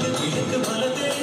இழுத்து இழுத்து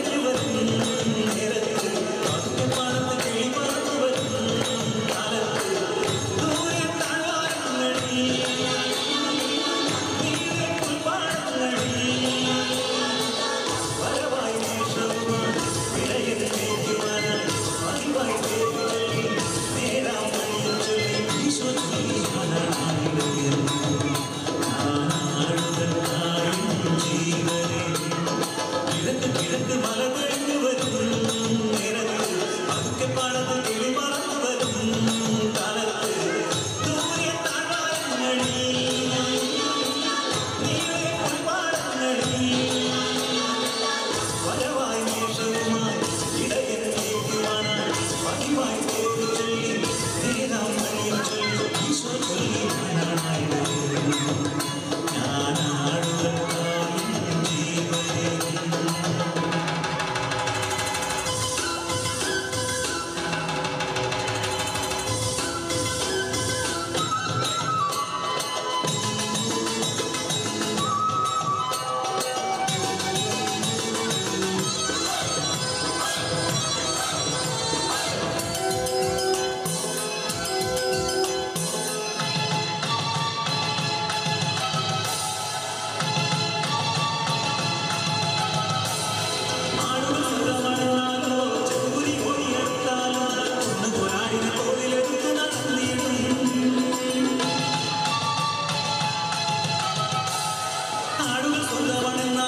ಸುಧವಣ್ಣ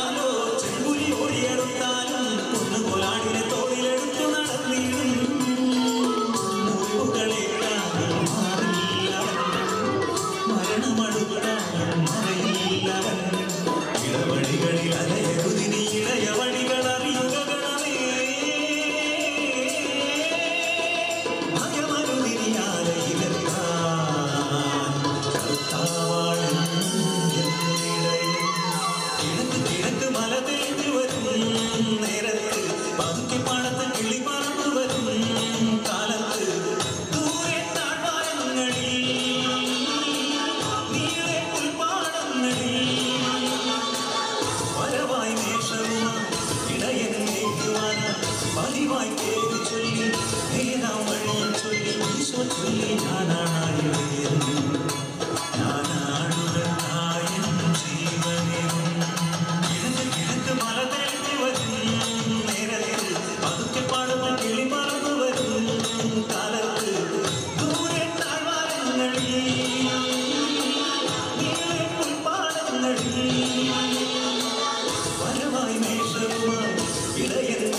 வருவாய் மேசம்மா இளையது